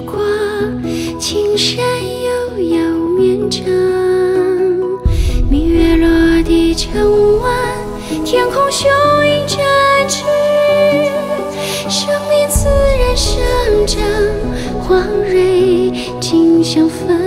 过青山悠悠绵长，明月落地成弯，天空雄鹰展翅，生命自然生长，花蕊竞相芬。